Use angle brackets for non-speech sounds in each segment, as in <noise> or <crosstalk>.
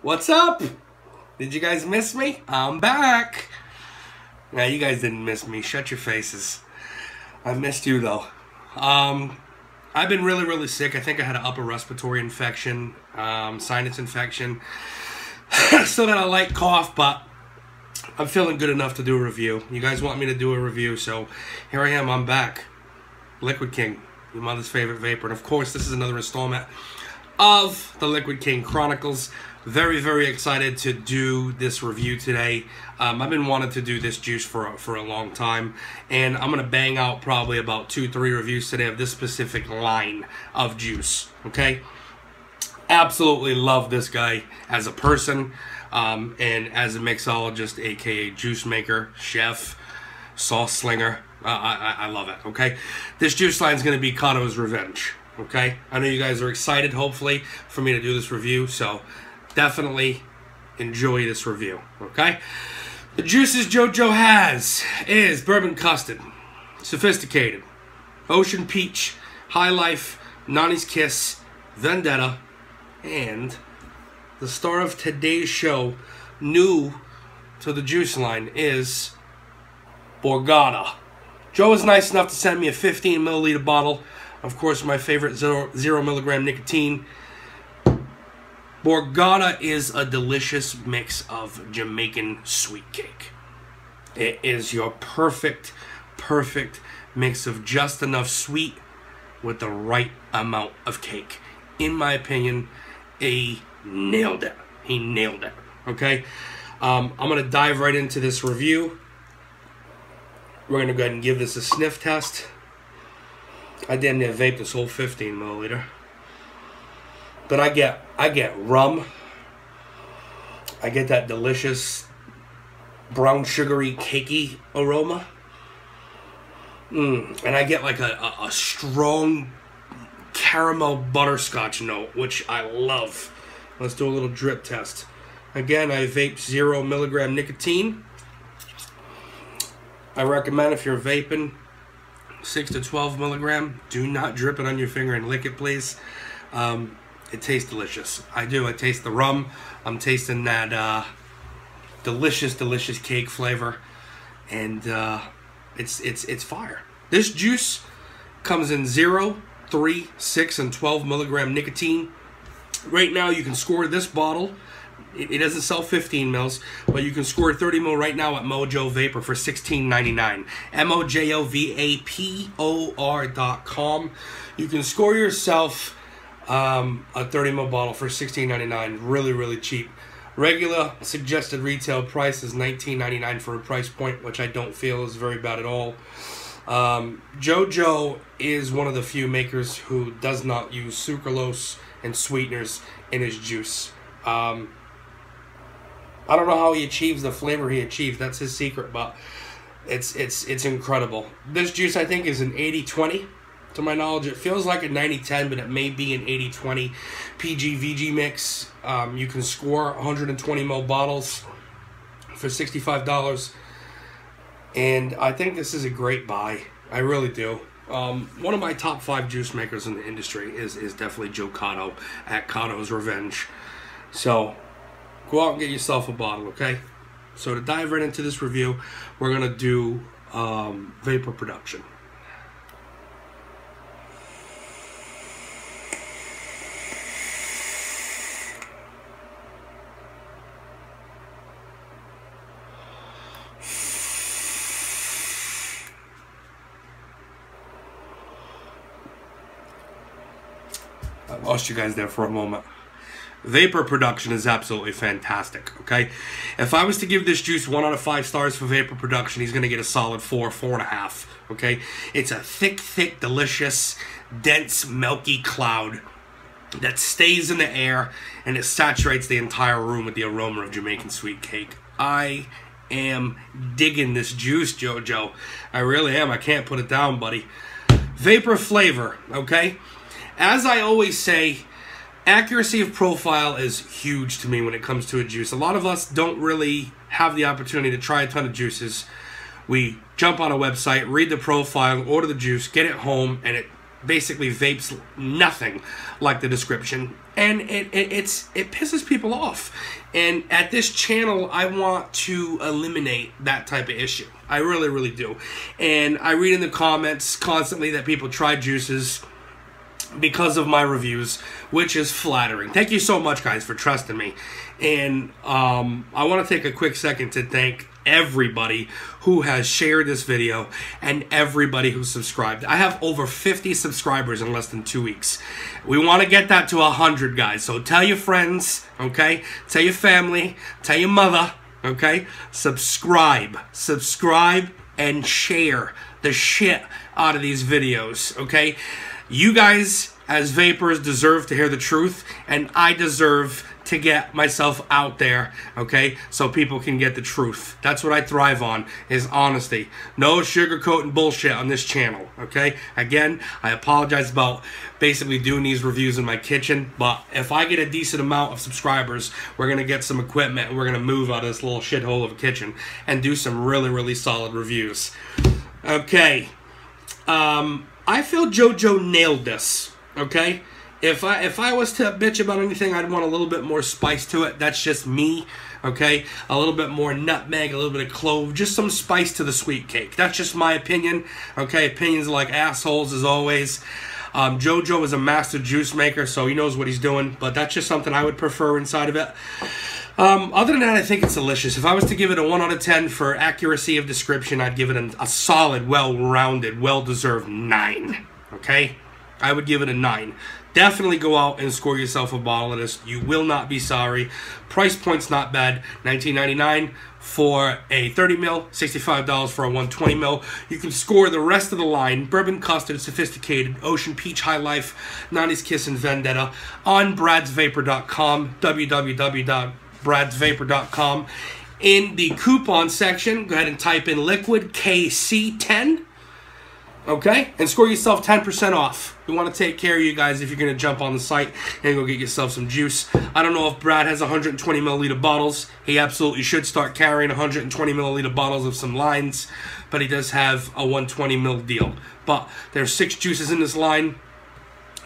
What's up? Did you guys miss me? I'm back. Nah, you guys didn't miss me. Shut your faces. I missed you though. Um, I've been really, really sick. I think I had an upper respiratory infection, um, sinus infection. <sighs> Still got a light cough, but I'm feeling good enough to do a review. You guys want me to do a review, so here I am. I'm back. Liquid King, your mother's favorite vapor. And of course, this is another installment of the Liquid King Chronicles. Very, very excited to do this review today. Um, I've been wanting to do this juice for, for a long time, and I'm to bang out probably about two, three reviews today of this specific line of juice, okay? Absolutely love this guy as a person um, and as a mixologist, aka juice maker, chef, sauce slinger. Uh, I, I love it, okay? This juice line is to be Cotto's Revenge, okay? I know you guys are excited, hopefully, for me to do this review, so definitely enjoy this review, okay? The juices JoJo has is Bourbon Custard, Sophisticated, Ocean Peach, High Life, Nani's Kiss, Vendetta, and the star of today's show, new to the juice line, is Borgata. Joe was nice enough to send me a 15 milliliter bottle. Of course, my favorite zero, zero milligram nicotine. Borgata is a delicious mix of Jamaican sweet cake. It is your perfect, perfect mix of just enough sweet with the right amount of cake. In my opinion, he nailed it. He nailed it. Okay? Um, I'm going to dive right into this review. We're going to go ahead and give this a sniff test. I damn near vape this whole 15 milliliter. But I get I get rum. I get that delicious brown sugary cakey aroma. Mm, and I get like a, a, a strong caramel butterscotch note, which I love. Let's do a little drip test. Again, I vape zero milligram nicotine. I recommend if you're vaping 6 to 12 milligram, do not drip it on your finger and lick it, please. Um, it tastes delicious. I do. I taste the rum. I'm tasting that uh, delicious, delicious cake flavor, and uh, it's it's it's fire. This juice comes in zero, three, six, and 12 milligram nicotine. Right now, you can score this bottle. It, it doesn't sell 15 mils, but you can score 30 mil right now at Mojo Vapor for $16.99. M O J O V A P O R dot com. You can score yourself um, a 30 ml bottle for $16.99. Really, really cheap. Regular suggested retail price is $19.99 for a price point, which I don't feel is very bad at all. Um, JoJo is one of the few makers who does not use sucralose and sweeteners in his juice. Um, I don't know how he achieves the flavor he achieves. That's his secret, but it's it's it's incredible. This juice I think is an 80-20 to my knowledge. It feels like a 90-10, but it may be an 80-20 PG-VG mix. Um, you can score 120 ml bottles for $65. And I think this is a great buy. I really do. Um, one of my top five juice makers in the industry is, is definitely Joe Cotto at Cotto's Revenge. So go out and get yourself a bottle, okay? So to dive right into this review, we're going to do um, vapor production. I lost you guys there for a moment. Vapor production is absolutely fantastic, okay? If I was to give this juice one out of five stars for vapor production, he's gonna get a solid four, four and a half, okay? It's a thick, thick, delicious, dense, milky cloud that stays in the air and it saturates the entire room with the aroma of Jamaican sweet cake. I am digging this juice, JoJo. I really am. I can't put it down, buddy. Vapor flavor, okay? As I always say, accuracy of profile is huge to me when it comes to a juice. A lot of us don't really have the opportunity to try a ton of juices. We jump on a website, read the profile, order the juice, get it home, and it basically vapes nothing like the description. and it, it it's it pisses people off. And at this channel, I want to eliminate that type of issue. I really, really do. And I read in the comments constantly that people try juices because of my reviews, which is flattering. Thank you so much, guys, for trusting me. And um, I want to take a quick second to thank everybody who has shared this video and everybody who subscribed. I have over 50 subscribers in less than two weeks. We want to get that to 100, guys. So tell your friends, okay? Tell your family, tell your mother, okay? Subscribe. Subscribe and share the shit out of these videos, okay? You guys, as vapors, deserve to hear the truth, and I deserve to get myself out there, okay, so people can get the truth. That's what I thrive on, is honesty. No sugarcoating bullshit on this channel, okay? Again, I apologize about basically doing these reviews in my kitchen, but if I get a decent amount of subscribers, we're to get some equipment, we're to move out of this little shithole of a kitchen and do some really, really solid reviews. Okay. Um, I feel JoJo nailed this, okay? if I if I was to bitch about anything, I'd want a little bit more spice to it. That's just me, okay? A little bit more nutmeg, a little bit of clove, just some spice to the sweet cake. That's just my opinion, okay? Opinions like assholes as always. Um, JoJo is a master juice maker, so he knows what he's doing. But that's just something I would prefer inside of it. Um, other than that, I think it's delicious. If I was to give it a 1 out of 10 for accuracy of description, I'd give it a, a solid, well-rounded, well-deserved 9. Okay? I would give it a 9 definitely go out and score yourself a bottle of this. You will not be sorry. Price point's not bad. 19.99 for a 30 mil, $65 for a 120 mil. You can score the rest of the line, Bourbon Custard, Sophisticated, Ocean Peach High Life, 90s Kiss and Vendetta on bradsvapor.com, www.bradsvapor.com. In the coupon section, go ahead and type in liquid KC10 okay? And score yourself 10% off. We want to take care of you guys if you're going to jump on the site and go get yourself some juice. I don't know if Brad has 120 milliliter bottles. He absolutely should start carrying 120 milliliter bottles of some lines, but he does have a 120 mil deal. But there's six juices in this line.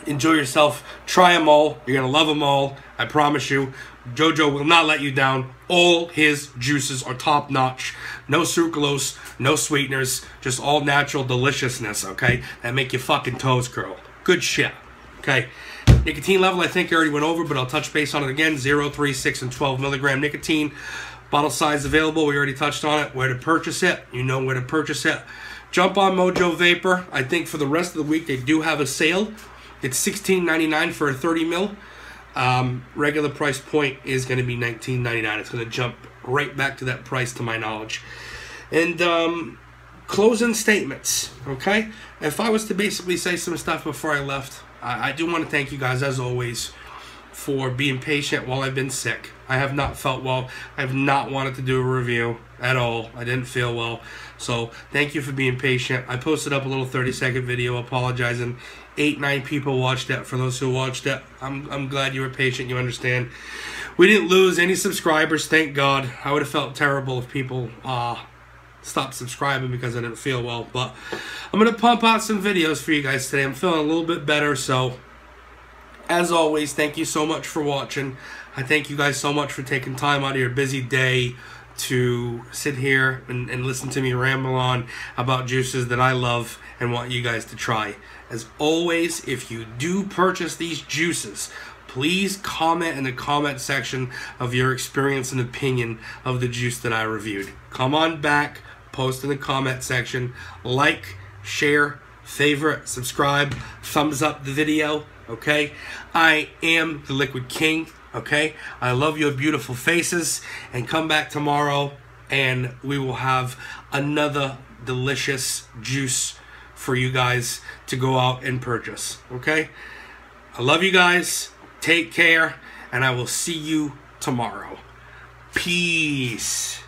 Enjoy yourself. Try them all. You're going to love them all. I promise you. JoJo will not let you down. All his juices are top notch. No sucralose, no sweeteners, just all natural deliciousness, okay? That make your fucking toes curl. Good shit, okay? Nicotine level, I think I already went over, but I'll touch base on it again. 0, 3, 6, and 12 milligram nicotine. Bottle size available, we already touched on it. Where to purchase it, you know where to purchase it. Jump on Mojo Vapor. I think for the rest of the week, they do have a sale. It's $16.99 for a 30 mil. Um, regular price point is going to be $19.99. It's going to jump right back to that price, to my knowledge. And um, closing statements, okay? If I was to basically say some stuff before I left, I, I do want to thank you guys, as always, for being patient while I've been sick. I have not felt well. I have not wanted to do a review at all. I didn't feel well. So thank you for being patient. I posted up a little 30 second video apologizing eight, nine people watched it. For those who watched it, I'm, I'm glad you were patient. You understand. We didn't lose any subscribers, thank God. I would have felt terrible if people uh, stopped subscribing because I didn't feel well. But I'm going to pump out some videos for you guys today. I'm feeling a little bit better. So, as always, thank you so much for watching. I thank you guys so much for taking time out of your busy day to sit here and, and listen to me ramble on about juices that I love and want you guys to try. As always, if you do purchase these juices, please comment in the comment section of your experience and opinion of the juice that I reviewed. Come on back, post in the comment section, like, share, favorite, subscribe, thumbs up the video, okay? I am the Liquid King, okay? I love your beautiful faces, and come back tomorrow and we will have another delicious juice for you guys to go out and purchase. Okay? I love you guys. Take care. And I will see you tomorrow. Peace.